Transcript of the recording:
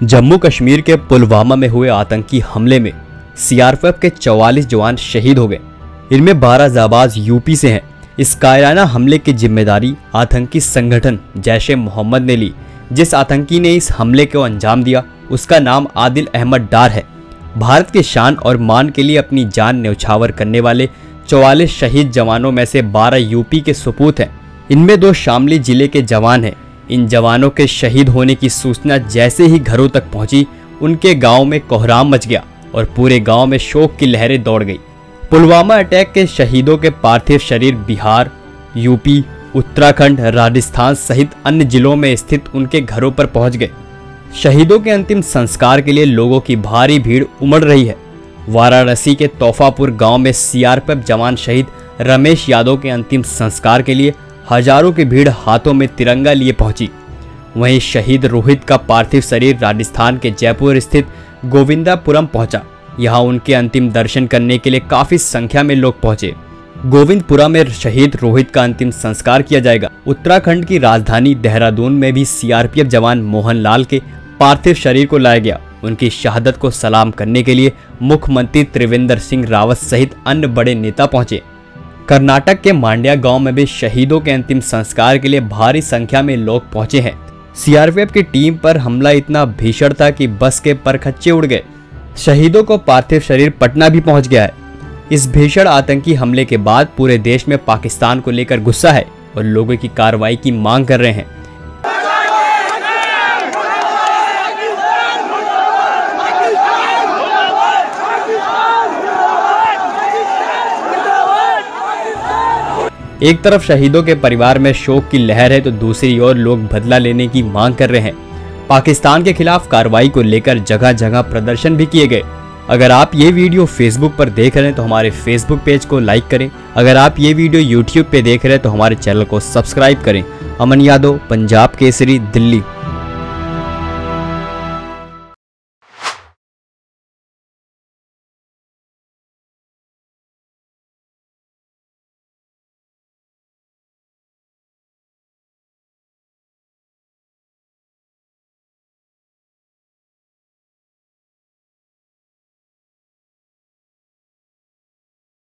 जम्मू कश्मीर के पुलवामा में हुए आतंकी हमले में सीआरपीएफ के 44 जवान शहीद हो गए। इनमें 12 जाबाज यूपी से हैं। इस कायराना हमले की ज़िम्मेदारी आतंकी संगठन जैश ए मोहम्मद ने ली, जिस आतंकी ने इस हमले को अंजाम दिया, उसका नाम आदिल अहमद डार है। भारत के शान और मान के लिए अपनी जान न्यौछावर करने वाले चौवालीस शहीद जवानों में से 12 यूपी के सपूत हैं। इनमें दो शामली ज़िले के जवान हैं। इन जवानों के शहीद होने की सूचना जैसे ही घरों तक पहुँची, उनके गाँव में कोहराम मच गया और पूरे गाँव में शोक की लहरें दौड़ गई। पुलवामा अटैक के शहीदों के पार्थिव शरीर बिहार, यूपी, उत्तराखंड, राजस्थान सहित अन्य जिलों में स्थित उनके घरों पर पहुँच गए। शहीदों के अंतिम संस्कार के लिए लोगों की भारी भीड़ उमड़ रही है। वाराणसी के तोहफापुर गाँव में सीआरपीएफ जवान शहीद रमेश यादव के अंतिम संस्कार के लिए हज़ारों की भीड़ हाथों में तिरंगा लिए पहुँची। वहीं शहीद रोहित का पार्थिव शरीर राजस्थान के जयपुर स्थित गोविंदापुरम पहुँचा। यहाँ उनके अंतिम दर्शन करने के लिए काफ़ी संख्या में लोग पहुँचे। गोविंदपुरा में शहीद रोहित का अंतिम संस्कार किया जाएगा। उत्तराखंड की राजधानी देहरादून में भी सीआरपीएफ जवान मोहन लाल के पार्थिव शरीर को लाया गया। उनकी शहादत को सलाम करने के लिए मुख्यमंत्री त्रिवेंद्र सिंह रावत सहित अन्य बड़े नेता पहुँचे। कर्नाटक के मांड्या गाँव में भी शहीदों के अंतिम संस्कार के लिए भारी संख्या में लोग पहुँचे हैं। सीआरपीएफ की टीम पर हमला इतना भीषण था कि बस के परखच्चे उड़ गए। शहीदों को पार्थिव शरीर पटना भी पहुँच गया है। इस भीषण आतंकी हमले के बाद पूरे देश में पाकिस्तान को लेकर गुस्सा है और लोगों की कार्रवाई की मांग कर रहे हैं। एक तरफ़ शहीदों के परिवार में शोक की लहर है तो दूसरी ओर लोग बदला लेने की मांग कर रहे हैं। पाकिस्तान के खिलाफ कार्रवाई को लेकर जगह जगह प्रदर्शन भी किए गए। अगर आप ये वीडियो फेसबुक पर देख रहे हैं तो हमारे फेसबुक पेज को लाइक करें। अगर आप ये वीडियो यूट्यूब पे देख रहे हैं तो हमारे चैनल को सब्सक्राइब करें। अमन यादव, पंजाब केसरी, दिल्ली।